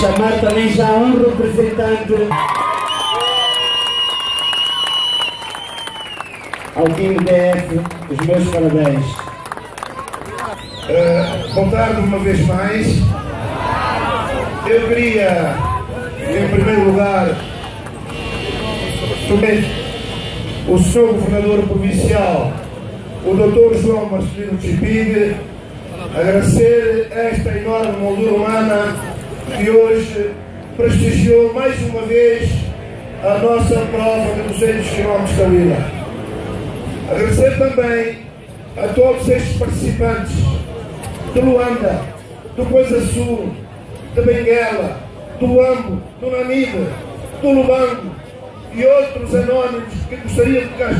Chamar também já um representante ao time DF, os meus parabéns. Uh, boa tarde uma vez mais. Eu queria, em primeiro lugar, o Sr. Governador Provincial, o Dr. João Marcelino Chipig, agradecer esta enorme moldura humana que hoje prestigiou mais uma vez a nossa prova de 200 km da Vila. Agradecer também a todos estes participantes de Luanda, do Coisa Sul, de Benguela, do Ambo, do Namibe, do Lubango e outros anónimos que gostariam de cá